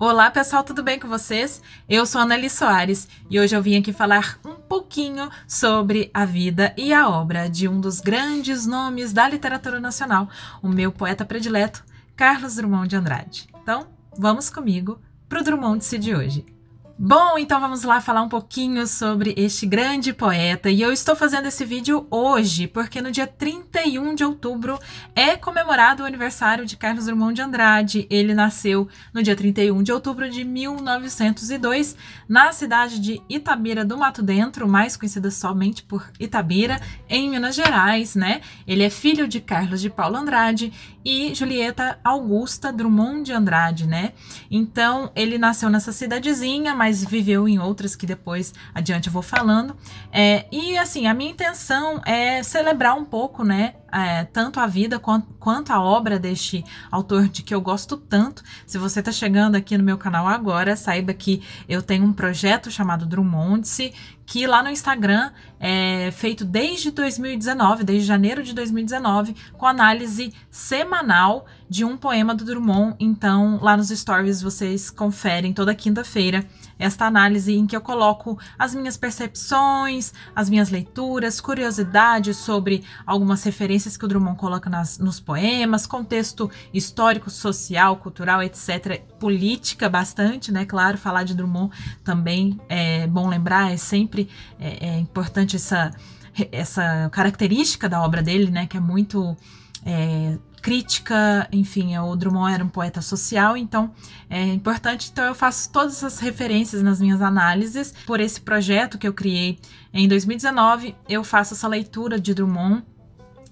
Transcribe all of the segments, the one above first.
Olá pessoal, tudo bem com vocês? Eu sou Anneli Soares e hoje eu vim aqui falar um pouquinho sobre a vida e a obra de um dos grandes nomes da literatura nacional, o meu poeta predileto, Carlos Drummond de Andrade. Então, vamos comigo para o Drummond de hoje. Bom, então vamos lá falar um pouquinho sobre este grande poeta. E eu estou fazendo esse vídeo hoje, porque no dia 31 de outubro é comemorado o aniversário de Carlos Drummond de Andrade. Ele nasceu no dia 31 de outubro de 1902, na cidade de Itabira do Mato Dentro, mais conhecida somente por Itabira, em Minas Gerais, né? Ele é filho de Carlos de Paulo Andrade e Julieta Augusta Drummond de Andrade, né? Então, ele nasceu nessa cidadezinha, mas viveu em outras que depois adiante eu vou falando. É, e assim, a minha intenção é celebrar um pouco, né, é, tanto a vida quanto, quanto, a obra deste autor de que eu gosto tanto. Se você está chegando aqui no meu canal agora, saiba que eu tenho um projeto chamado Drummond-se, que lá no Instagram é feito desde 2019, desde janeiro de 2019, com análise semanal de um poema do Drummond. Então, lá nos stories vocês conferem toda quinta-feira esta análise em que eu coloco as minhas percepções, as minhas leituras, curiosidades sobre algumas referências que o Drummond coloca nas, nos poemas, contexto histórico, social, cultural, etc. Política bastante, né? Claro, falar de Drummond também é bom lembrar, é sempre é, é importante essa, essa característica da obra dele, né? Que é muito é, crítica, enfim, o Drummond era um poeta social, então é importante. Então eu faço todas essas referências nas minhas análises. Por esse projeto que eu criei em 2019, eu faço essa leitura de Drummond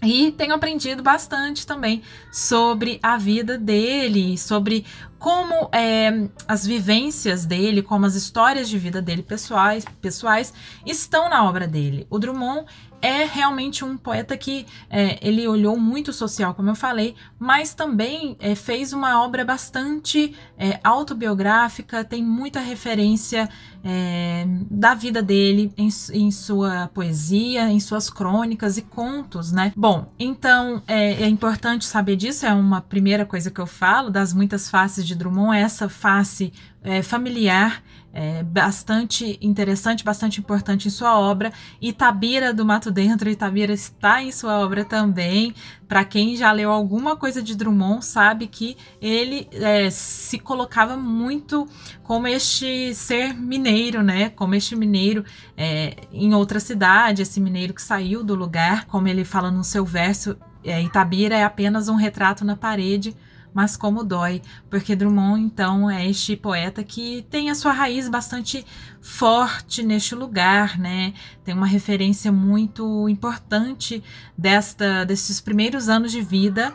e tenho aprendido bastante também sobre a vida dele, sobre como é, as vivências dele, como as histórias de vida dele pessoais, pessoais estão na obra dele. O Drummond é realmente um poeta que é, ele olhou muito social, como eu falei, mas também é, fez uma obra bastante é, autobiográfica, tem muita referência é, da vida dele em, em, sua poesia, em suas crônicas e contos, né? Bom, então é, é importante saber disso, é uma primeira coisa que eu falo, das muitas faces de Drummond, essa face é, familiar é, bastante interessante, bastante importante em sua obra. Itabira do Mato Dentro, Itabira está em sua obra também. Para quem já leu alguma coisa de Drummond, sabe que ele é, se colocava muito como este ser mineiro, né? Como este mineiro é, em outra cidade, esse mineiro que saiu do lugar, como ele fala no seu verso. É, Itabira é apenas um retrato na parede mas como dói, porque Drummond então é este poeta que tem a sua raiz bastante forte neste lugar, né? Tem uma referência muito importante desta desses primeiros anos de vida.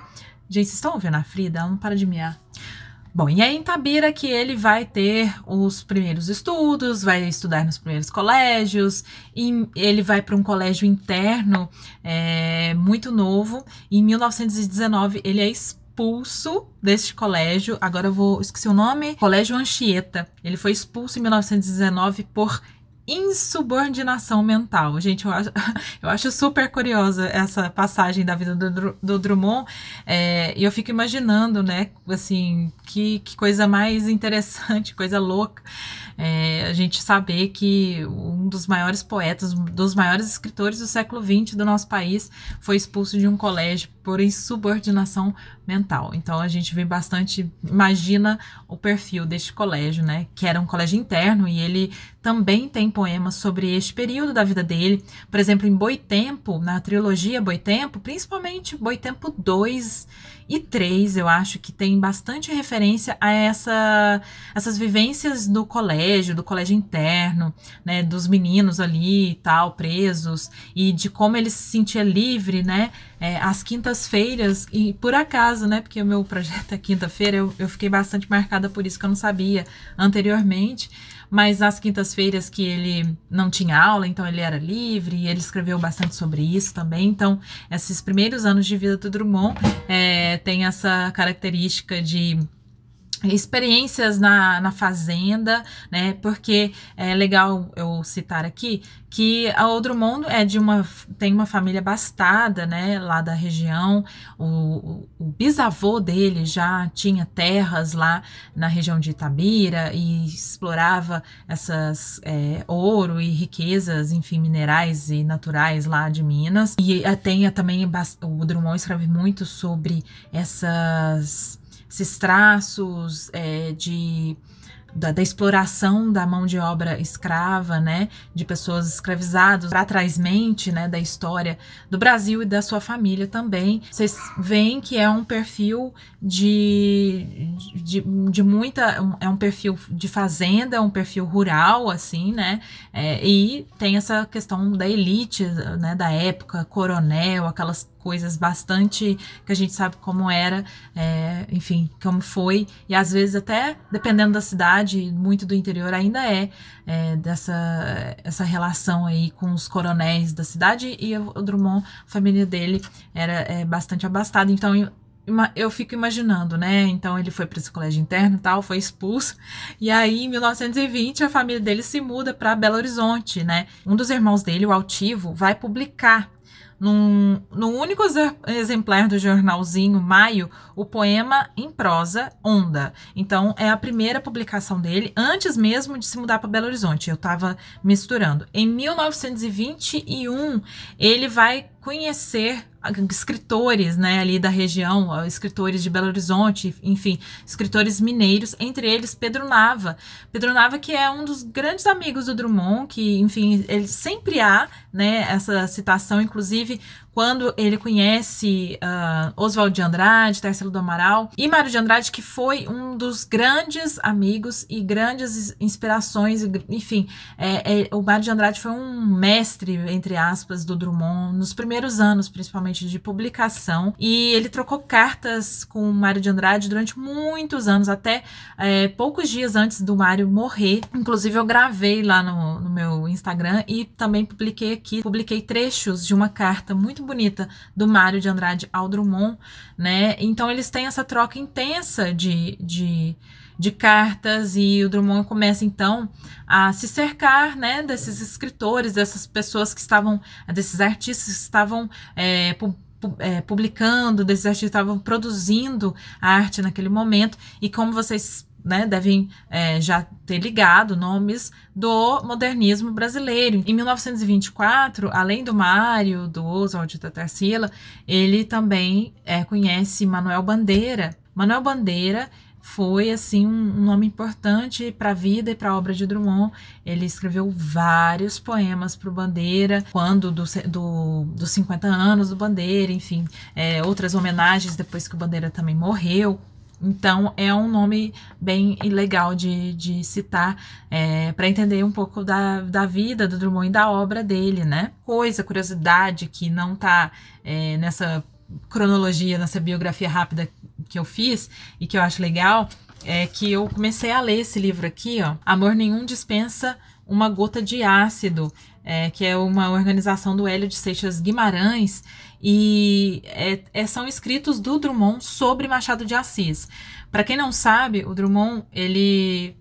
Gente, vocês estão ouvindo a Frida? Ela não para de miar. Bom, e é em Tabira que ele vai ter os primeiros estudos, vai estudar nos primeiros colégios, e ele vai para um colégio interno é, muito novo. Em 1919, ele é expulso deste colégio. Agora eu vou esqueci o nome. Colégio Anchieta. Ele foi expulso em 1919 por insubordinação mental. Gente, eu acho, eu acho super curiosa essa passagem da vida do, do Drummond. É, e eu fico imaginando, né, assim, que, que coisa mais interessante, coisa louca. É, a gente saber que um dos maiores poetas, dos maiores escritores do século XX do nosso país foi expulso de um colégio por insubordinação mental. Então a gente vê bastante, imagina o perfil deste colégio, né? Que era um colégio interno e ele também tem poemas sobre este período da vida dele. Por exemplo, em Boitempo, na trilogia Boitempo, principalmente Boitempo 2 e 3, eu acho que tem bastante referência a essa, essas vivências do colégio, do colégio interno, né? Dos meninos ali e tal, presos, e de como ele se sentia livre, né? É, às quintas-feiras, e por acaso, né? Porque o meu projeto é quinta-feira, eu, eu fiquei bastante marcada por isso que eu não sabia anteriormente mas às quintas-feiras que ele não tinha aula, então ele era livre, e ele escreveu bastante sobre isso também. Então, esses primeiros anos de vida do Drummond é, tem essa característica de experiências na, na fazenda, né? Porque é legal eu citar aqui que a Drummond é de uma tem uma família abastada, né? Lá da região. O, o, bisavô dele já tinha terras lá na região de Itabira e explorava essas é, ouro e riquezas, enfim, minerais e naturais lá de Minas. E tem também o Drummond escreve muito sobre essas esses traços é, de da, da, exploração da mão de obra escrava, né, de pessoas escravizadas, para trás mente, né, da história do Brasil e da sua família também. Vocês veem que é um perfil de, de, de muita, é um perfil de fazenda, é um perfil rural, assim, né, é, e tem essa questão da elite, né, da época, coronel, aquelas coisas bastante que a gente sabe como era, é, enfim, como foi, e às vezes até, dependendo da cidade, muito do interior ainda é, é dessa essa relação aí com os coronéis da cidade, e o Drummond, a família dele era é, bastante abastada, então eu, eu fico imaginando, né? Então ele foi para esse colégio interno e tal, foi expulso. E aí, em 1920, a família dele se muda para Belo Horizonte, né? Um dos irmãos dele, o Altivo, vai publicar num, num único exemplar do jornalzinho Maio, o poema em prosa Onda. Então, é a primeira publicação dele, antes mesmo de se mudar para Belo Horizonte. Eu estava misturando. Em 1921, ele vai conhecer escritores, né, ali da região, escritores de Belo Horizonte, enfim, escritores mineiros, entre eles Pedro Nava. Pedro Nava que é um dos grandes amigos do Drummond, que, enfim, ele sempre há, né, essa citação, inclusive quando ele conhece uh, Oswald de Andrade, Tarsila do Amaral e Mário de Andrade, que foi um dos grandes amigos e grandes inspirações, enfim, é, é, o Mário de Andrade foi um mestre, entre aspas, do Drummond nos primeiros anos, principalmente de publicação, e ele trocou cartas com o Mário de Andrade durante muitos anos, até é, poucos dias antes do Mário morrer. Inclusive, eu gravei lá no, no meu Instagram e também publiquei aqui, publiquei trechos de uma carta muito muito bonita do Mário de Andrade ao Drummond, né? Então eles têm essa troca intensa de, de, de cartas e o Drummond começa então a se cercar, né, desses escritores, dessas pessoas que estavam, desses artistas que estavam é, é, publicando, desses artistas que estavam produzindo arte naquele momento. E como vocês né, devem é, já ter ligado nomes do modernismo brasileiro. Em 1924, além do Mário, do Oswald da Tarsila, ele também é, conhece Manuel Bandeira. Manuel Bandeira foi assim um, nome importante para a vida e para a obra de Drummond. Ele escreveu vários poemas para o Bandeira, quando do, do, dos 50 anos do Bandeira, enfim, é, outras homenagens depois que o Bandeira também morreu. Então, é um nome bem legal de, de citar é, para entender um pouco da, da vida do Drummond e da obra dele, né? Coisa, curiosidade que não está é, nessa cronologia, nessa biografia rápida que eu fiz e que eu acho legal, é que eu comecei a ler esse livro aqui, ó. Amor Nenhum Dispensa uma Gota de Ácido, é, que é uma organização do Hélio de Seixas Guimarães, e é, é, são escritos do Drummond sobre Machado de Assis. Para quem não sabe, o Drummond ele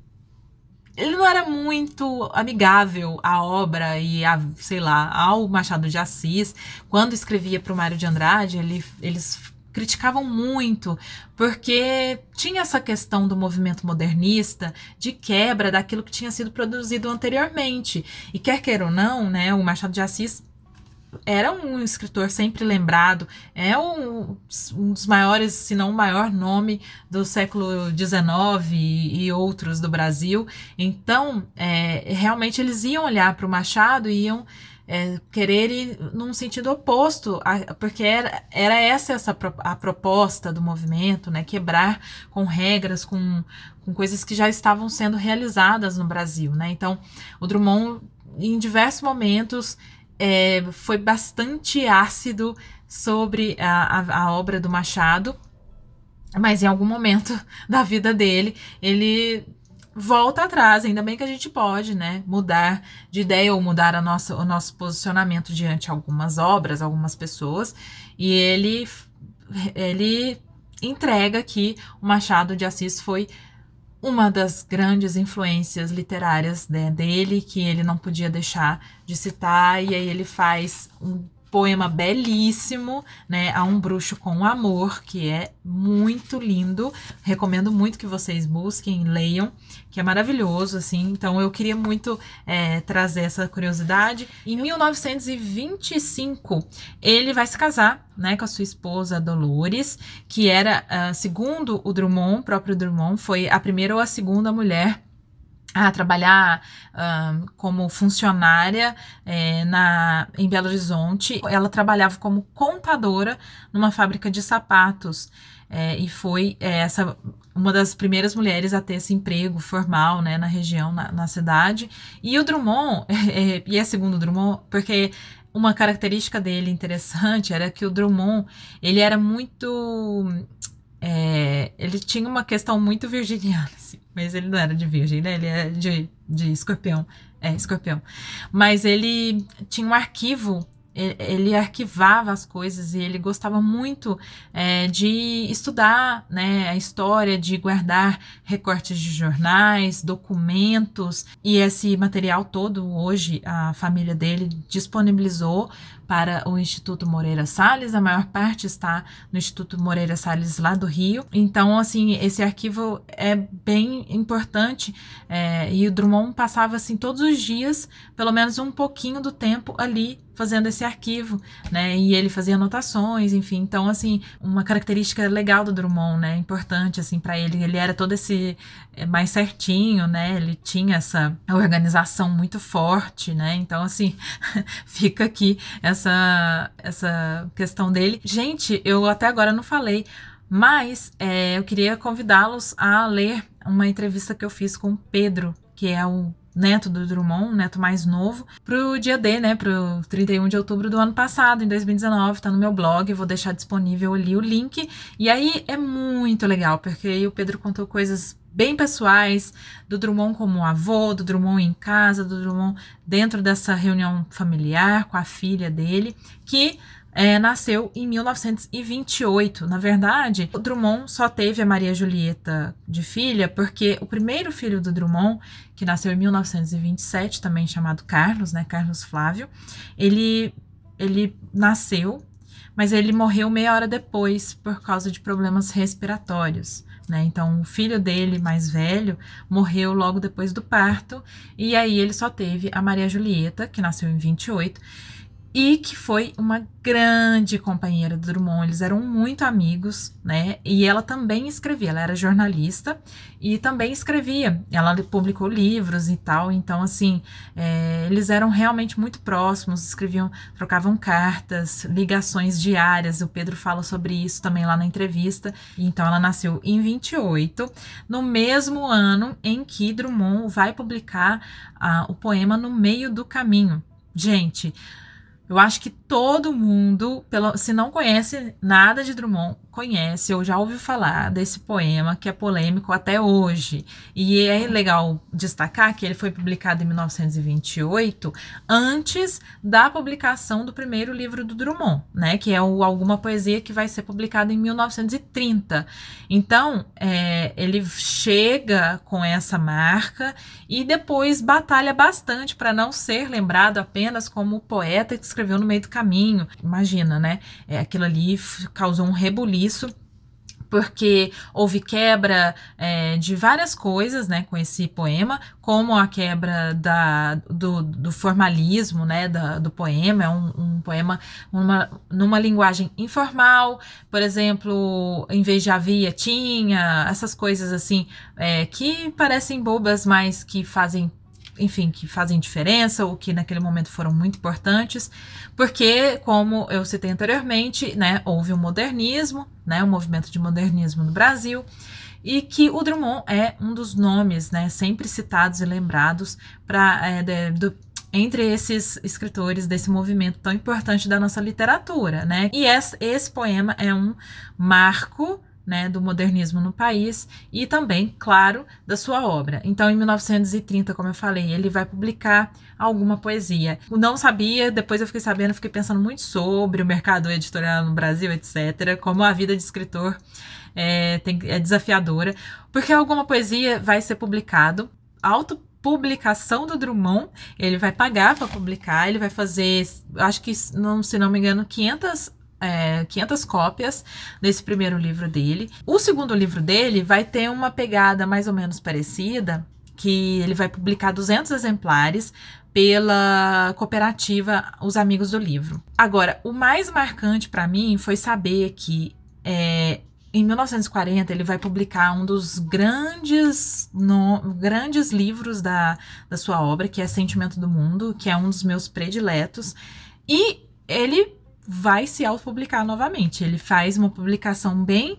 ele não era muito amigável à obra e a, sei lá, ao Machado de Assis. Quando escrevia para o Mário de Andrade, ele, eles criticavam muito, porque tinha essa questão do movimento modernista de quebra daquilo que tinha sido produzido anteriormente. E quer queira ou não, né, o Machado de Assis era um escritor sempre lembrado, é um, um dos maiores, se não o maior nome do século XIX e, e outros do Brasil. Então, é, realmente eles iam olhar para o Machado e iam é, querer ir num sentido oposto, a, porque era, era essa, essa a proposta do movimento, né? Quebrar com regras, com, com coisas que já estavam sendo realizadas no Brasil, né? Então, o Drummond, em diversos momentos, é, foi bastante ácido sobre a, a, a obra do Machado, mas em algum momento da vida dele, ele volta atrás. Ainda bem que a gente pode, né, mudar de ideia ou mudar a nossa, o nosso posicionamento diante algumas obras, algumas pessoas. E ele, ele entrega que o Machado de Assis foi uma das grandes influências literárias né, dele, que ele não podia deixar de citar, e aí ele faz um poema belíssimo, né, a um bruxo com amor, que é muito lindo. Recomendo muito que vocês busquem, leiam, que é maravilhoso, assim. Então eu queria muito é, trazer essa curiosidade. Em 1925 ele vai se casar, né, com a sua esposa Dolores, que era, uh, segundo o Drummond, próprio Drummond, foi a primeira ou a segunda mulher a trabalhar uh, como funcionária é, na, em Belo Horizonte. Ela trabalhava como contadora numa fábrica de sapatos é, e foi é, essa uma das primeiras mulheres a ter esse emprego formal né, na região, na, na cidade. E o Drummond, e é segundo Drummond, porque uma característica dele interessante era que o Drummond ele era muito é, ele tinha uma questão muito virginiana, assim, mas ele não era de virgem, né? Ele é de, de escorpião. É, escorpião. Mas ele tinha um arquivo ele arquivava as coisas e ele gostava muito é, de estudar né, a história, de guardar recortes de jornais, documentos, e esse material todo hoje a família dele disponibilizou para o Instituto Moreira Salles, a maior parte está no Instituto Moreira Salles lá do Rio. Então, assim, esse arquivo é bem importante é, e o Drummond passava assim todos os dias, pelo menos um pouquinho do tempo ali fazendo esse arquivo, né? E ele fazia anotações, enfim. Então, assim, uma característica legal do Drummond, né? Importante, assim, para ele. Ele era todo esse é, mais certinho, né? Ele tinha essa organização muito forte, né? Então, assim, fica aqui essa, essa questão dele. Gente, eu até agora não falei, mas é, eu queria convidá-los a ler uma entrevista que eu fiz com o Pedro, que é o neto do Drummond, neto mais novo, pro dia D, né, pro 31 de outubro do ano passado, em 2019, tá no meu blog, vou deixar disponível ali o link. E aí é muito legal, porque aí o Pedro contou coisas bem pessoais do Drummond como avô, do Drummond em casa, do Drummond dentro dessa reunião familiar com a filha dele, que é, nasceu em 1928. Na verdade, o Drummond só teve a Maria Julieta de filha porque o primeiro filho do Drummond, que nasceu em 1927, também chamado Carlos, né, Carlos Flávio, ele, ele nasceu, mas ele morreu meia hora depois por causa de problemas respiratórios. Né? Então, o filho dele, mais velho, morreu logo depois do parto, e aí ele só teve a Maria Julieta, que nasceu em 28, e que foi uma grande companheira do Drummond. Eles eram muito amigos, né? E ela também escrevia, ela era jornalista e também escrevia. Ela publicou livros e tal, então, assim, é, eles eram realmente muito próximos, escreviam, trocavam cartas, ligações diárias. O Pedro fala sobre isso também lá na entrevista. Então, ela nasceu em 28, no mesmo ano em que Drummond vai publicar ah, o poema No Meio do Caminho. Gente, eu acho que todo mundo, pelo, se não conhece nada de Drummond, conhece ou já ouviu falar desse poema que é polêmico até hoje. E é legal destacar que ele foi publicado em 1928, antes da publicação do primeiro livro do Drummond, né? Que é o Alguma Poesia, que vai ser publicado em 1930. Então, é, ele chega com essa marca e depois batalha bastante para não ser lembrado apenas como poeta que escreveu no meio do caminho. Imagina, né? É, aquilo ali causou um rebuliço porque houve quebra é, de várias coisas, né, com esse poema, como a quebra da, do, do formalismo, né, da, do poema, é um, um, poema uma, numa linguagem informal, por exemplo, em vez de havia, tinha, essas coisas assim, é, que parecem bobas, mas que fazem enfim, que fazem diferença ou que naquele momento foram muito importantes, porque, como eu citei anteriormente, né, houve um modernismo, né, um movimento de modernismo no Brasil, e que o Drummond é um dos nomes, né, sempre citados e lembrados para é, entre esses escritores desse movimento tão importante da nossa literatura, né? E esse, esse poema é um marco né, do modernismo no país e também, claro, da sua obra. Então, em 1930, como eu falei, ele vai publicar alguma poesia. Eu não sabia, depois eu fiquei sabendo, fiquei pensando muito sobre o mercado editorial no Brasil, etc., como a vida de escritor é, tem, é desafiadora, porque alguma poesia vai ser publicado, auto publicação do Drummond, ele vai pagar para publicar, ele vai fazer, acho que, não, se não me engano, 500 é, 500 cópias desse primeiro livro dele. O segundo livro dele vai ter uma pegada mais ou menos parecida, que ele vai publicar 200 exemplares pela cooperativa Os Amigos do Livro. Agora, o mais marcante para mim foi saber que é, em 1940 ele vai publicar um dos grandes, no, grandes livros da, da sua obra, que é Sentimento do Mundo, que é um dos meus prediletos, e ele vai se autopublicar novamente. Ele faz uma publicação bem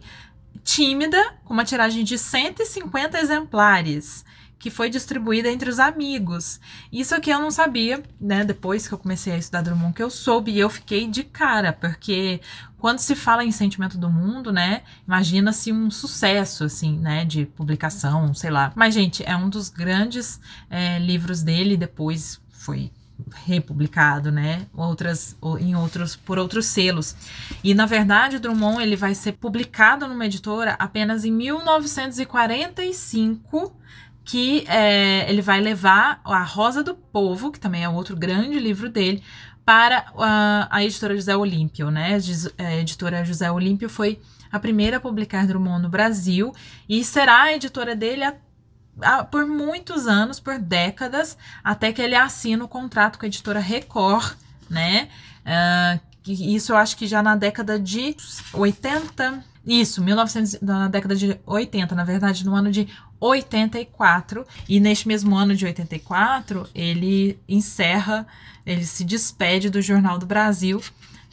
tímida, com uma tiragem de 150 exemplares que foi distribuída entre os amigos. Isso aqui eu não sabia, né? Depois que eu comecei a estudar Drummond, que eu soube e eu fiquei de cara, porque quando se fala em sentimento do mundo, né? Imagina-se um sucesso, assim, né? De publicação, sei lá. Mas, gente, é um dos grandes é, livros dele, depois foi republicado, né? Outras em outros por outros selos. E na verdade, Drummond ele vai ser publicado numa editora apenas em 1945 que é, ele vai levar a Rosa do Povo, que também é outro grande livro dele, para a, a editora José Olímpio, né? A editora José Olímpio foi a primeira a publicar Drummond no Brasil e será a editora dele a, a, por muitos anos, por décadas, até que ele assina o contrato com a editora Record, né? Uh, isso eu acho que já na década de 80, isso, 1900, na década de 80, na verdade, no ano de 84. E neste mesmo ano de 84, ele encerra, ele se despede do Jornal do Brasil,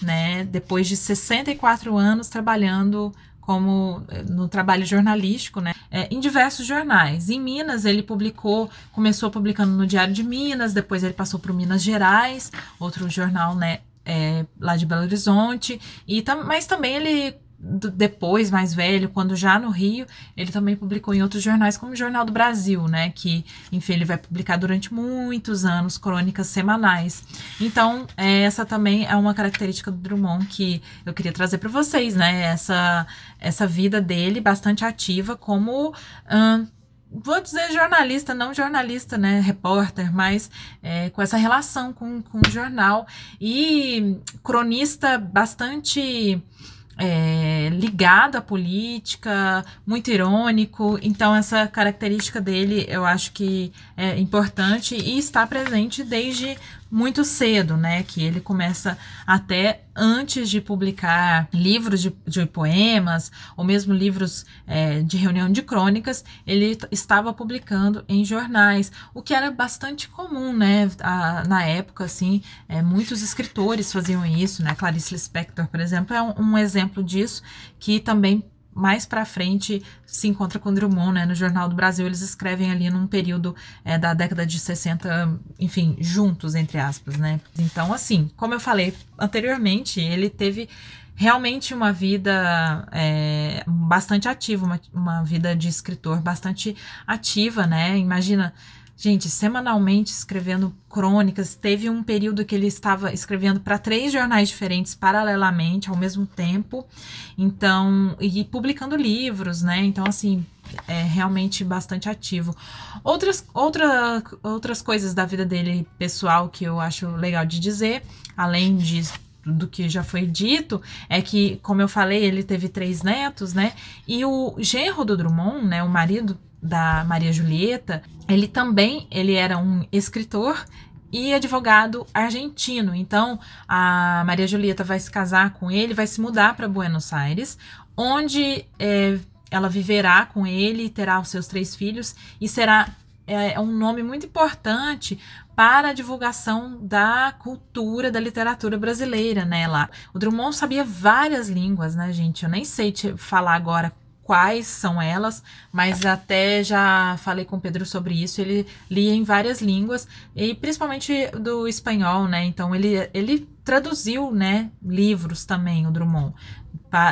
né? Depois de 64 anos trabalhando como eh, no trabalho jornalístico, né, é, em diversos jornais. Em Minas, ele publicou, começou publicando no Diário de Minas, depois ele passou para o Minas Gerais, outro jornal, né, é, lá de Belo Horizonte, e mas também ele depois, mais velho, quando já no Rio, ele também publicou em outros jornais, como o Jornal do Brasil, né? Que, enfim, ele vai publicar durante muitos anos crônicas semanais. Então, é, essa também é uma característica do Drummond que eu queria trazer para vocês, né? Essa, essa vida dele bastante ativa como. Hum, vou dizer jornalista, não jornalista, né, repórter, mas é, com essa relação com, com o jornal e cronista bastante é, ligado à política, muito irônico. Então, essa característica dele eu acho que é importante e está presente desde muito cedo, né? Que ele começa até antes de publicar livros de, de poemas ou mesmo livros é, de reunião de crônicas, ele estava publicando em jornais, o que era bastante comum, né? A, na época, assim, é, muitos escritores faziam isso, né? Clarice Lispector, por exemplo, é um, um exemplo disso que também mais para frente se encontra com Drummond, né? No Jornal do Brasil eles escrevem ali num período é, da década de 60, enfim, juntos, entre aspas, né? Então, assim, como eu falei anteriormente, ele teve realmente uma vida é, bastante ativa, uma, uma vida de escritor bastante ativa, né? Imagina gente, semanalmente escrevendo crônicas. Teve um período que ele estava escrevendo para três jornais diferentes paralelamente, ao mesmo tempo. Então, e publicando livros, né? Então, assim, é realmente bastante ativo. Outras, outra, outras coisas da vida dele pessoal que eu acho legal de dizer, além de do que já foi dito, é que, como eu falei, ele teve três netos, né? E o genro do Drummond, né, o marido da Maria Julieta, ele também ele era um escritor e advogado argentino. Então, a Maria Julieta vai se casar com ele, vai se mudar para Buenos Aires, onde é, ela viverá com ele, terá os seus três filhos e será é, é um nome muito importante para a divulgação da cultura, da literatura brasileira, né, lá. O Drummond sabia várias línguas, né, gente? Eu nem sei falar agora quais são elas, mas até já falei com o Pedro sobre isso. Ele lia em várias línguas, e principalmente do espanhol, né? Então ele, ele traduziu, né, livros também, o Drummond,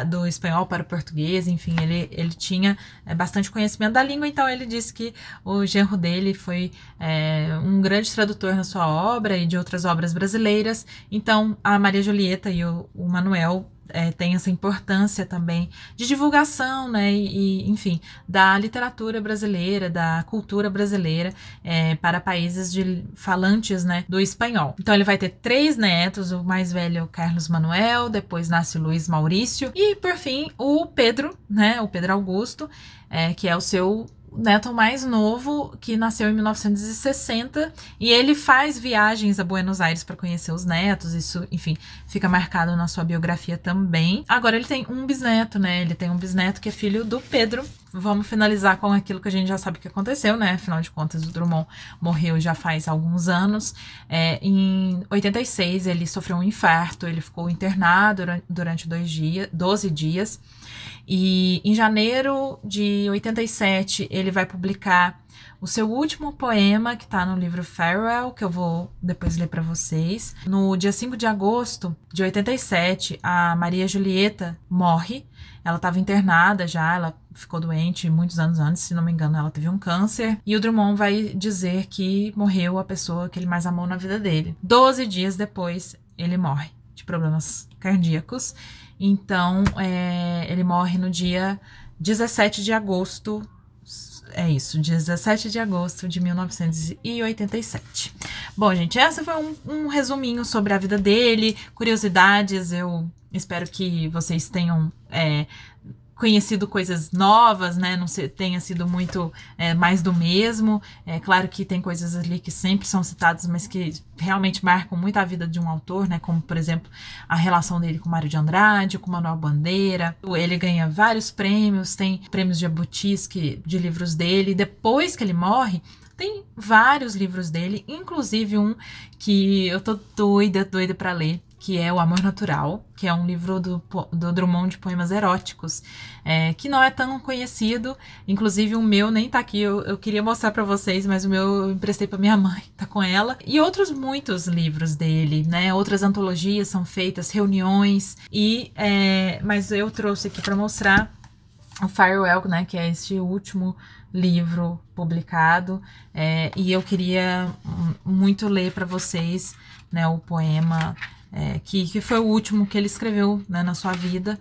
do espanhol para o português, enfim, ele, ele tinha é, bastante conhecimento da língua, então ele disse que o genro dele foi é, um grande tradutor na sua obra e de outras obras brasileiras. Então, a Maria Julieta e o, o Manuel é, tem essa importância também de divulgação, né, e, enfim, da literatura brasileira, da cultura brasileira é, para países de falantes, né, do espanhol. Então ele vai ter três netos, o mais velho é o Carlos Manuel, depois nasce Luiz Maurício e por fim o Pedro, né, o Pedro Augusto, é, que é o seu neto mais novo, que nasceu em 1960, e ele faz viagens a Buenos Aires para conhecer os netos, isso, enfim, fica marcado na sua biografia também. Agora ele tem um bisneto, né? Ele tem um bisneto que é filho do Pedro. Vamos finalizar com aquilo que a gente já sabe que aconteceu, né? Afinal de contas, o Drummond morreu já faz alguns anos. É, em 86, ele sofreu um infarto, ele ficou internado durante dois dias, 12 dias. E em janeiro de 87, ele vai publicar o seu último poema, que está no livro Farewell, que eu vou depois ler para vocês. No dia 5 de agosto de 87, a Maria Julieta morre. Ela estava internada já, ela ficou doente muitos anos antes, se não me engano, ela teve um câncer. E o Drummond vai dizer que morreu a pessoa que ele mais amou na vida dele. Doze dias depois, ele morre de problemas cardíacos. Então, é, ele morre no dia 17 de agosto. É isso, 17 de agosto de 1987. Bom, gente, essa foi um, um resuminho sobre a vida dele, curiosidades. Eu espero que vocês tenham é, conhecido coisas novas, né? Não se, tenha sido muito é, mais do mesmo. É claro que tem coisas ali que sempre são citadas, mas que realmente marcam muito a vida de um autor, né? Como, por exemplo, a relação dele com Mário de Andrade, com Manuel Bandeira. Ele ganha vários prêmios, tem prêmios de Abutis de livros dele. Depois que ele morre, tem vários livros dele, inclusive um que eu tô doida, doida para ler, que é O Amor Natural, que é um livro do, do Drummond de poemas eróticos, é, que não é tão conhecido. Inclusive, o meu nem tá aqui, eu, eu queria mostrar para vocês, mas o meu eu emprestei para minha mãe, tá com ela. E outros muitos livros dele, né? Outras antologias são feitas, reuniões, e é, mas eu trouxe aqui para mostrar o Firewell, né? Que é este último livro publicado, é, e eu queria muito ler para vocês né, o poema é, que, que foi o último que ele escreveu né, na sua vida.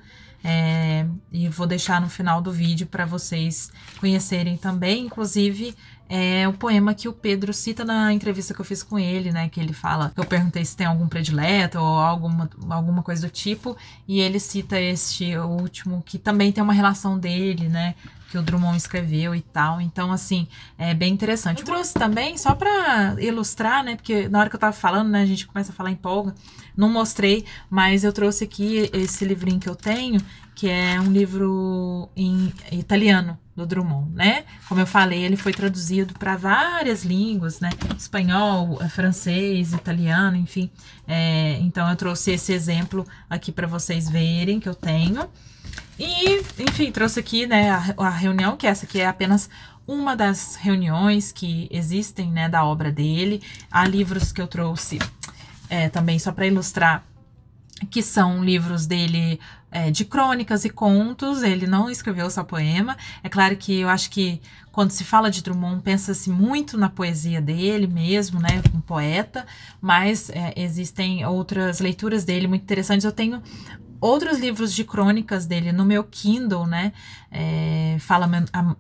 É, e vou deixar no final do vídeo para vocês conhecerem também, inclusive é o poema que o Pedro cita na entrevista que eu fiz com ele, né? Que ele fala, eu perguntei se tem algum predileto ou alguma, alguma coisa do tipo, e ele cita este último que também tem uma relação dele, né? Que o Drummond escreveu e tal. Então, assim, é bem interessante. Eu trouxe também, só para ilustrar, né? Porque na hora que eu tava falando, né? A gente começa a falar em polga. Não mostrei, mas eu trouxe aqui esse livrinho que eu tenho, que é um livro em italiano do Drummond, né? Como eu falei, ele foi traduzido para várias línguas, né? Espanhol, eh, francês, italiano, enfim. É, então eu trouxe esse exemplo aqui para vocês verem que eu tenho. E, enfim, trouxe aqui, né, a, a reunião, que essa aqui é apenas uma das reuniões que existem, né, da obra dele. Há livros que eu trouxe é, também só para ilustrar que são livros dele é, de crônicas e contos. Ele não escreveu só poema. É claro que eu acho que quando se fala de Drummond, pensa-se muito na poesia dele mesmo, né, um poeta, mas é, existem outras leituras dele muito interessantes. Eu tenho outros livros de crônicas dele no meu Kindle, né? É, Fala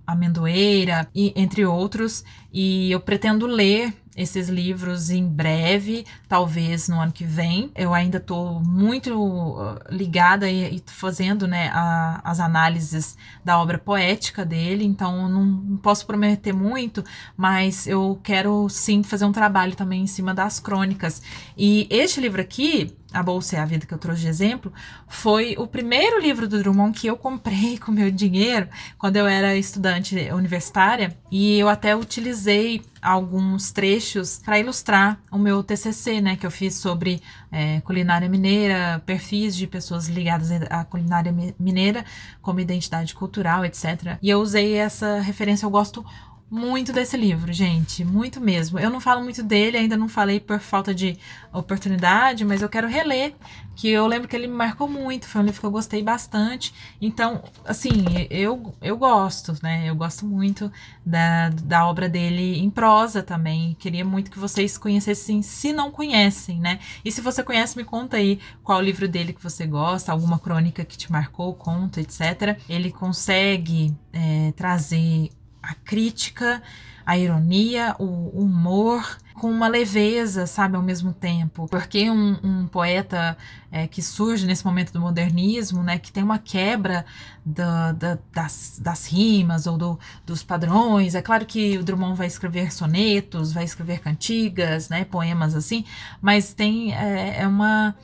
Amendoeira, e, entre outros. E eu pretendo ler esses livros em breve, talvez no ano que vem. Eu ainda estou muito uh, ligada e, e fazendo né, a, as análises da obra poética dele, então não, não posso prometer muito, mas eu quero sim fazer um trabalho também em cima das crônicas. E este livro aqui, a Bolsa é a Vida que eu trouxe de exemplo, foi o primeiro livro do Drummond que eu comprei com meu dinheiro quando eu era estudante universitária e eu até utilizei alguns trechos para ilustrar o meu TCC, né, que eu fiz sobre é, culinária mineira, perfis de pessoas ligadas à culinária mineira, como identidade cultural, etc. E eu usei essa referência, eu gosto muito desse livro, gente, muito mesmo. Eu não falo muito dele, ainda não falei por falta de oportunidade, mas eu quero reler, que eu lembro que ele me marcou muito, foi um livro que eu gostei bastante. Então, assim, eu, eu gosto, né? Eu gosto muito da, da obra dele em prosa também. Queria muito que vocês conhecessem, se não conhecem, né? E se você conhece, me conta aí qual livro dele que você gosta, alguma crônica que te marcou, conto, etc. Ele consegue é, trazer a crítica, a ironia, o humor, com uma leveza, sabe, ao mesmo tempo. Porque um, um poeta é, que surge nesse momento do modernismo, né, que tem uma quebra da, da, das, das rimas ou do, dos padrões. É claro que o Drummond vai escrever sonetos, vai escrever cantigas, né, poemas assim, mas tem é, é uma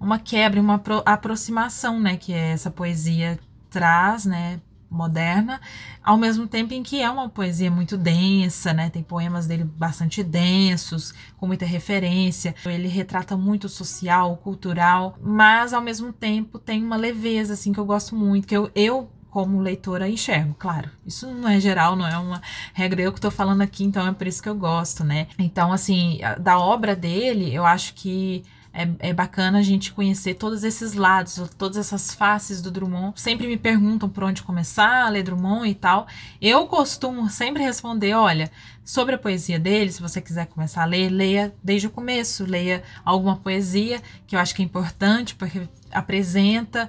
uma quebra, uma aproximação, né, que essa poesia traz, né, moderna, ao mesmo tempo em que é uma poesia muito densa, né? Tem poemas dele bastante densos, com muita referência. Ele retrata muito social, cultural, mas ao mesmo tempo tem uma leveza assim que eu gosto muito, que eu, eu como leitora enxergo, claro. Isso não é geral, não é uma regra eu que tô falando aqui, então é por isso que eu gosto, né? Então, assim, da obra dele, eu acho que é, é bacana a gente conhecer todos esses lados, todas essas faces do Drummond. Sempre me perguntam por onde começar a ler Drummond e tal. Eu costumo sempre responder: olha, sobre a poesia dele, se você quiser começar a ler, leia desde o começo, leia alguma poesia que eu acho que é importante, porque apresenta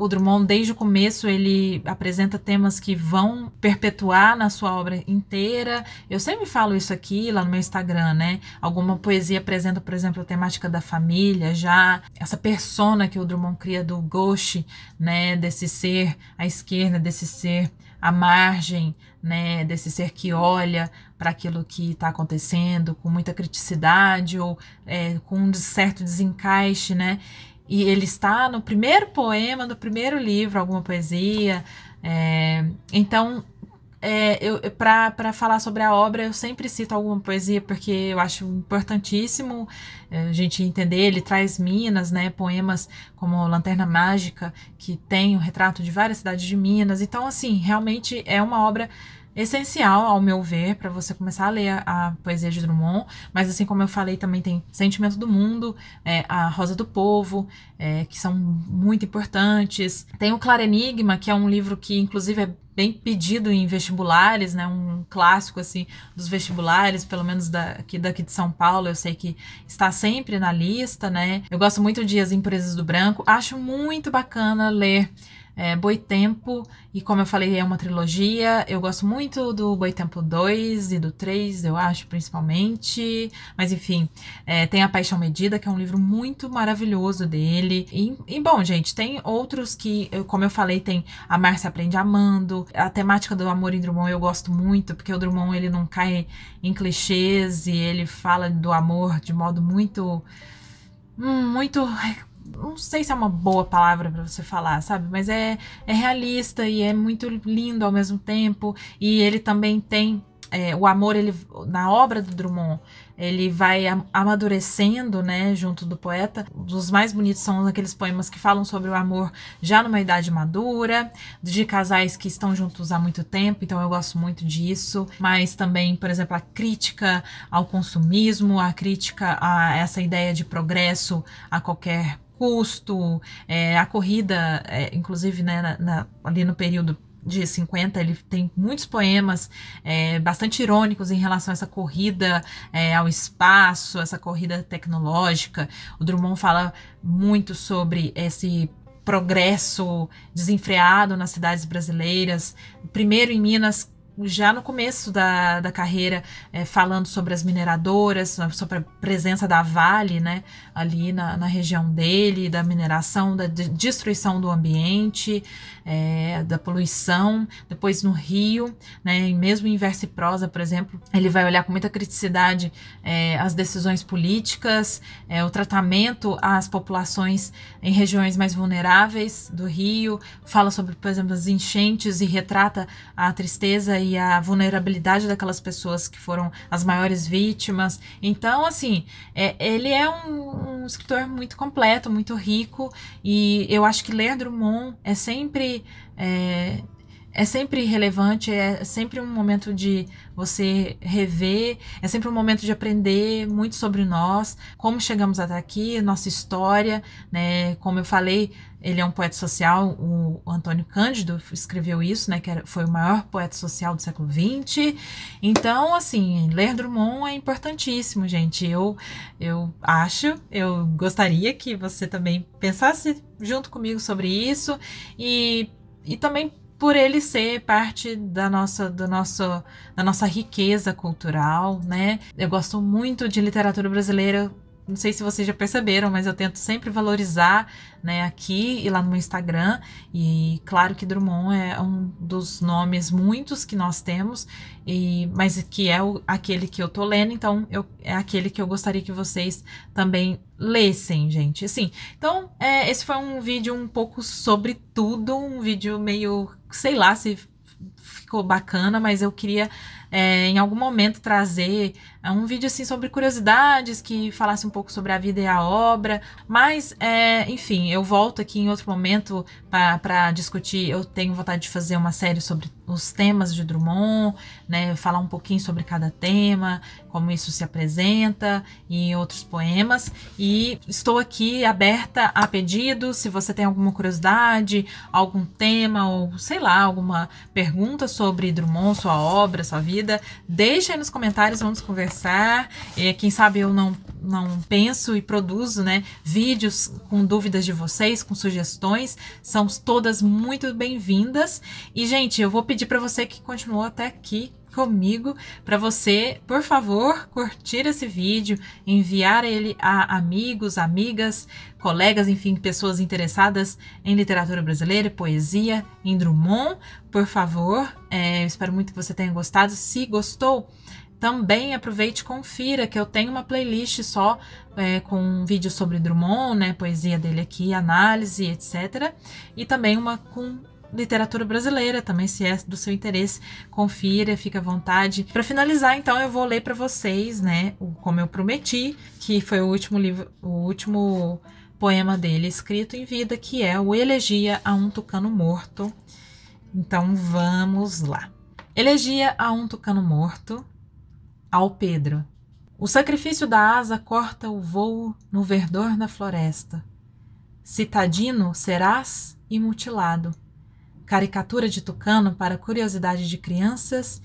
o Drummond, desde o começo, ele apresenta temas que vão perpetuar na sua obra inteira. Eu sempre falo isso aqui lá no meu Instagram, né? Alguma poesia apresenta, por exemplo, a temática da família, já essa persona que o Drummond cria do gauche, né? Desse ser à esquerda, desse ser à margem, né? Desse ser que olha para aquilo que está acontecendo com muita criticidade ou é, com um certo desencaixe, né? E ele está no primeiro poema do primeiro livro, alguma poesia. É, então, é, para falar sobre a obra, eu sempre cito alguma poesia porque eu acho importantíssimo é, a gente entender. Ele traz Minas, né, poemas como Lanterna Mágica, que tem o retrato de várias cidades de Minas. Então, assim, realmente é uma obra essencial, ao meu ver, para você começar a ler a, a, poesia de Drummond. Mas, assim como eu falei, também tem Sentimento do Mundo, é, A Rosa do Povo, é, que são muito importantes. Tem o Claro Enigma, que é um livro que, inclusive, é bem pedido em vestibulares, né? Um clássico, assim, dos vestibulares, pelo menos daqui, daqui de São Paulo, eu sei que está sempre na lista, né? Eu gosto muito de As Empresas do Branco. Acho muito bacana ler é, Boitempo, e como eu falei, é uma trilogia. Eu gosto muito do Boitempo 2 e do 3, eu acho, principalmente. Mas enfim, é, tem A Paixão Medida, que é um livro muito maravilhoso dele. E, e, bom, gente, tem outros que, como eu falei, tem A Márcia Aprende Amando. A temática do amor em Drummond eu gosto muito, porque o Drummond ele não cai em clichês e ele fala do amor de modo muito. Hum, muito não sei se é uma boa palavra para você falar, sabe? Mas é, é realista e é muito lindo ao mesmo tempo. E ele também tem é, o amor, ele na obra do Drummond, ele vai amadurecendo, né, junto do poeta. Os mais bonitos são aqueles poemas que falam sobre o amor já numa idade madura, de casais que estão juntos há muito tempo, então eu gosto muito disso. Mas também, por exemplo, a crítica ao consumismo, a crítica a essa ideia de progresso a qualquer custo, é, a corrida, é, inclusive né, na, na, ali no período de 50, ele tem muitos poemas é, bastante irônicos em relação a essa corrida é, ao espaço, essa corrida tecnológica. O Drummond fala muito sobre esse progresso desenfreado nas cidades brasileiras. Primeiro em Minas, já no começo da, da carreira, é, falando sobre as mineradoras, sobre a presença da Vale, né, ali na, na região dele, da mineração, da destruição do ambiente, é, da poluição. Depois no Rio, né, mesmo em verso e prosa, por exemplo, ele vai olhar com muita criticidade é, as decisões políticas, é, o tratamento às populações em regiões mais vulneráveis do Rio, fala sobre, por exemplo, as enchentes e retrata a tristeza e a vulnerabilidade daquelas pessoas que foram as maiores vítimas. Então, assim, é, ele é um, um, escritor muito completo, muito rico, e eu acho que ler Drummond é sempre. É, é sempre relevante, é sempre um momento de você rever, é sempre um momento de aprender muito sobre nós, como chegamos até aqui, nossa história, né? Como eu falei, ele é um poeta social, o Antônio Cândido escreveu isso, né? Que foi o maior poeta social do século XX. Então, assim, ler Drummond é importantíssimo, gente. Eu, eu acho, eu gostaria que você também pensasse junto comigo sobre isso e, e também por ele ser parte da nossa, do nosso, da nossa riqueza cultural, né? Eu gosto muito de literatura brasileira não sei se vocês já perceberam, mas eu tento sempre valorizar, né, aqui e lá no meu Instagram. E claro que Drummond é um dos nomes muitos que nós temos, e mas que é o, aquele que eu tô lendo, então eu, é aquele que eu gostaria que vocês também lessem, gente. Assim, então é, esse foi um vídeo um pouco sobre tudo, um vídeo meio, sei lá se ficou bacana, mas eu queria é, em algum momento trazer é, um vídeo assim sobre curiosidades que falasse um pouco sobre a vida e a obra. Mas, é, enfim, eu volto aqui em outro momento para discutir. Eu tenho vontade de fazer uma série sobre os temas de Drummond, né? Falar um pouquinho sobre cada tema, como isso se apresenta e outros poemas. E estou aqui aberta a pedidos. Se você tem alguma curiosidade, algum tema ou sei lá, alguma pergunta sobre Drummond, sua obra, sua vida. Deixa aí nos comentários, vamos conversar. Quem sabe eu não, não penso e produzo né, vídeos com dúvidas de vocês, com sugestões. São todas muito bem-vindas. E, gente, eu vou pedir para você que continuou até aqui comigo para você, por favor, curtir esse vídeo, enviar ele a amigos, amigas, colegas, enfim, pessoas interessadas em literatura brasileira, poesia, em Drummond, por favor. É, espero muito que você tenha gostado. Se gostou, também aproveite e confira que eu tenho uma playlist só é, com um vídeo sobre Drummond, né, poesia dele aqui, análise, etc. E também uma com literatura brasileira também, se é do seu interesse, confira, fica à vontade. Para finalizar, então, eu vou ler para vocês, né, como eu prometi, que foi o último livro, o último poema dele escrito em vida, que é o Elegia a um Tucano Morto. Então, vamos lá. Elegia a um tucano morto, ao Pedro. O sacrifício da asa corta o vôo no verdor da floresta. Citadino serás e mutilado caricatura de tucano para curiosidade de crianças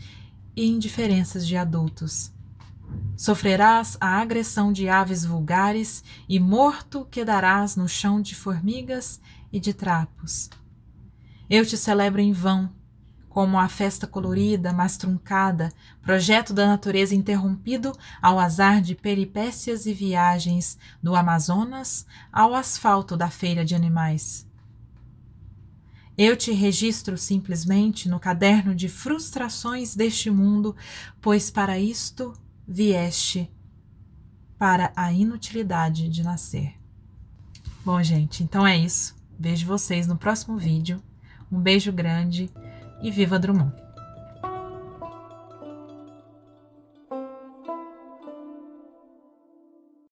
e indiferenças de adultos. Sofrerás a agressão de aves vulgares e morto quedarás no chão de formigas e de trapos. Eu te celebro em vão, como a festa colorida, mas truncada, projeto da natureza interrompido ao azar de peripécias e viagens do Amazonas ao asfalto da feira de animais. Eu te registro simplesmente no caderno de frustrações deste mundo, pois para isto vieste para a inutilidade de nascer. Bom, gente, então é isso. Vejo vocês no próximo vídeo. Um beijo grande e viva Drummond!